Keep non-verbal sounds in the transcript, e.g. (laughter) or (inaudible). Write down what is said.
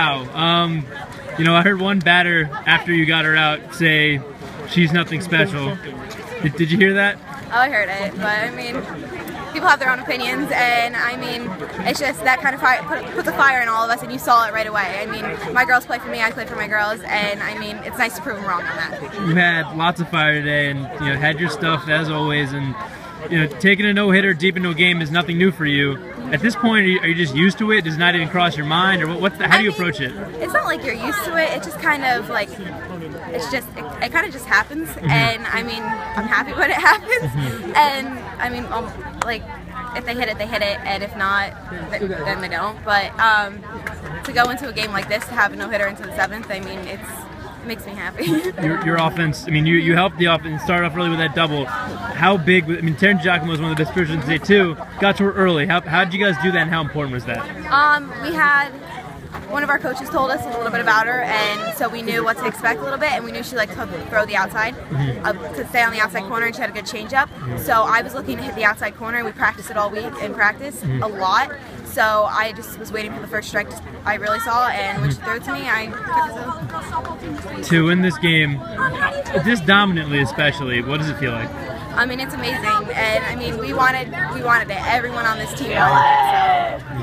Wow. Um, you know, I heard one batter after you got her out say she's nothing special. Did, did you hear that? Oh, I heard it, but I mean, people have their own opinions, and I mean, it's just that kind of fire put, puts a fire in all of us, and you saw it right away. I mean, my girls play for me, I play for my girls, and I mean, it's nice to prove them wrong on that. You had lots of fire today, and you know had your stuff as always, and you know taking a no hitter deep into a game is nothing new for you. At this point, are you, are you just used to it? Does it not even cross your mind, or what, what's the, how I do you mean, approach it? It's not like you're used to it. It just kind of like it's just it, it kind of just happens, Mm-hmm. and I mean I'm happy when it (laughs) happens, and I mean um, like if they hit it, they hit it, and if not, th- then they don't. But um, to go into a game like this to have a no hitter into the seventh, I mean it's it makes me happy. Your, your (laughs) offense. I mean, you, you helped the offense start off early with that double. How big? I mean, Taryn Giacomo was one of the best pitchers today too. Got to her early. How how did you guys do that, and how important was that? Um, we had one of our coaches told us a little bit about her, and so we knew what to expect a little bit, and we knew she liked to throw the outside, uh, to stay on the outside corner, and she had a good changeup. So I was looking to hit the outside corner. And we practiced it all week in practice a lot. So I just was waiting for the first strike I really saw, and which threw it to me, I took it. To win this game, this dominantly especially, what does it feel like? I mean, it's amazing, and I mean, we wanted we wanted it. Everyone on this team wanted it. So.